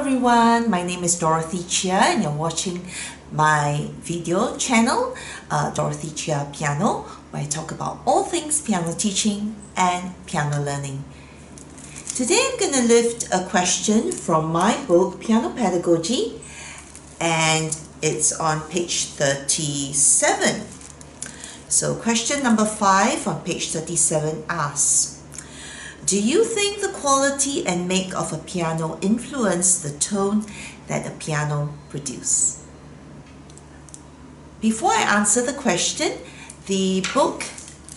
everyone, my name is Dorothy Chia and you're watching my video channel, uh, Dorothy Chia Piano, where I talk about all things piano teaching and piano learning. Today I'm going to lift a question from my book, Piano Pedagogy, and it's on page 37. So question number 5 on page 37 asks, do you think the quality and make of a piano influence the tone that a piano produces? Before I answer the question, the book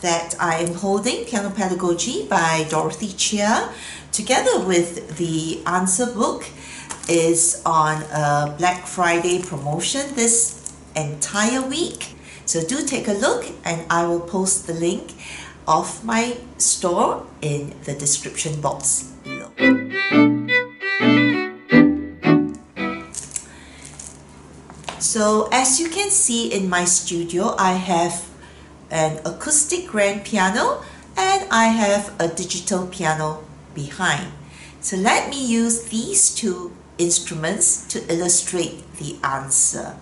that I am holding, Piano Pedagogy by Dorothy Chia, together with the answer book, is on a Black Friday promotion this entire week. So do take a look and I will post the link of my store in the description box below. So as you can see in my studio, I have an acoustic grand piano and I have a digital piano behind. So let me use these two instruments to illustrate the answer.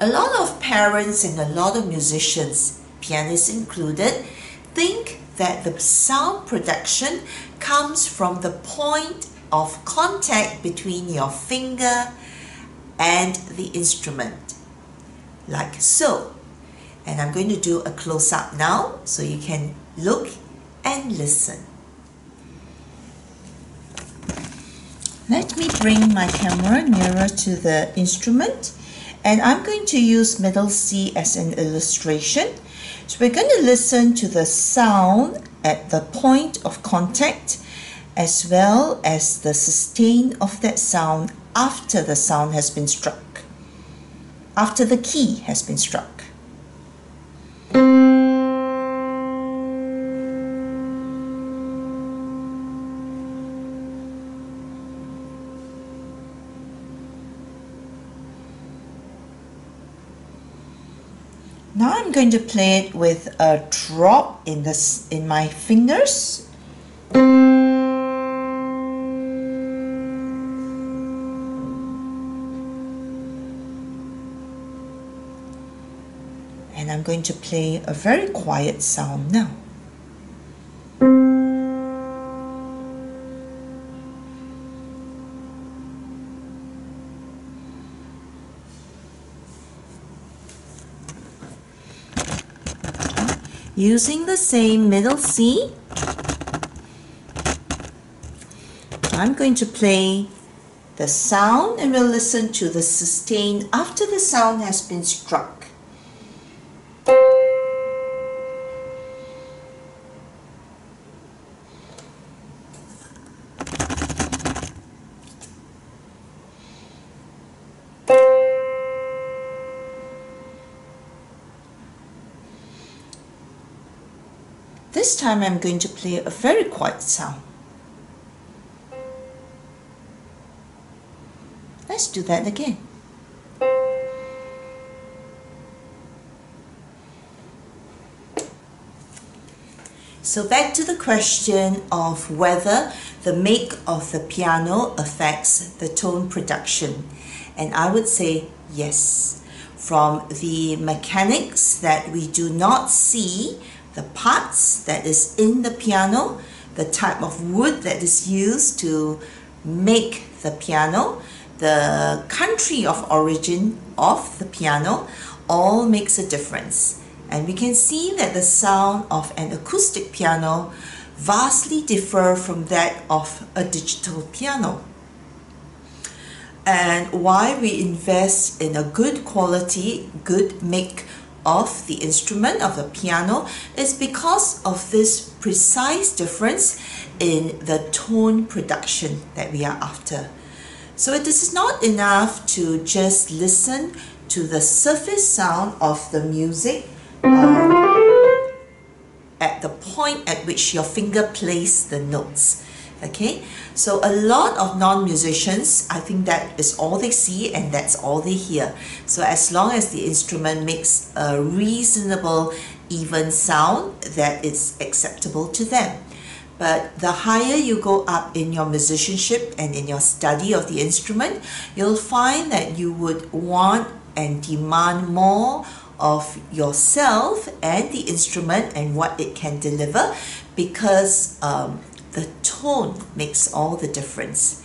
A lot of parents and a lot of musicians pianists included, think that the sound production comes from the point of contact between your finger and the instrument, like so. And I'm going to do a close-up now so you can look and listen. Let me bring my camera nearer to the instrument and I'm going to use middle C as an illustration so we're going to listen to the sound at the point of contact as well as the sustain of that sound after the sound has been struck, after the key has been struck. Now I'm going to play it with a drop in this in my fingers. And I'm going to play a very quiet sound now. Using the same middle C, I'm going to play the sound and we'll listen to the sustain after the sound has been struck. This time I'm going to play a very quiet sound. Let's do that again. So back to the question of whether the make of the piano affects the tone production. And I would say yes. From the mechanics that we do not see the parts that is in the piano, the type of wood that is used to make the piano, the country of origin of the piano, all makes a difference. And we can see that the sound of an acoustic piano vastly differ from that of a digital piano. And why we invest in a good quality, good make of the instrument of the piano is because of this precise difference in the tone production that we are after. So it is not enough to just listen to the surface sound of the music um, at the point at which your finger plays the notes okay? So a lot of non-musicians I think that is all they see and that's all they hear. So as long as the instrument makes a reasonable even sound that is acceptable to them. But the higher you go up in your musicianship and in your study of the instrument, you'll find that you would want and demand more of yourself and the instrument and what it can deliver because um, the tone makes all the difference.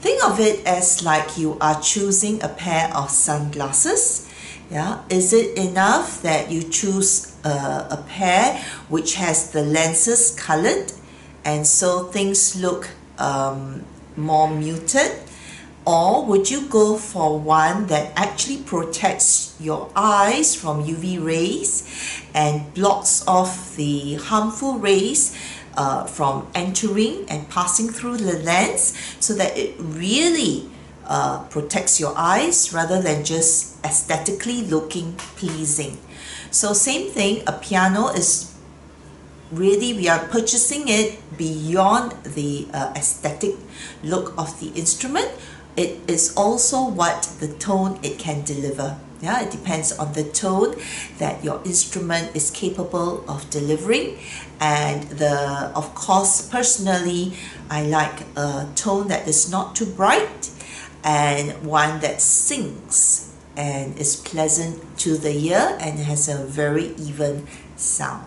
Think of it as like you are choosing a pair of sunglasses. Yeah, is it enough that you choose a, pair which has the lenses colored and so things look um, more muted? Or would you go for one that actually protects your eyes from UV rays and blocks off the harmful rays uh, from entering and passing through the lens so that it really uh, protects your eyes rather than just aesthetically looking pleasing. So same thing, a piano is really we are purchasing it beyond the uh, aesthetic look of the instrument it is also what the tone it can deliver. Yeah, it depends on the tone that your instrument is capable of delivering. And the of course personally I like a tone that is not too bright and one that sings and is pleasant to the ear and has a very even sound.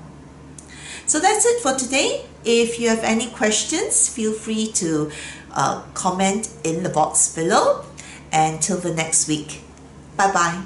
So that's it for today. If you have any questions, feel free to uh, comment in the box below. And till the next week. Bye bye.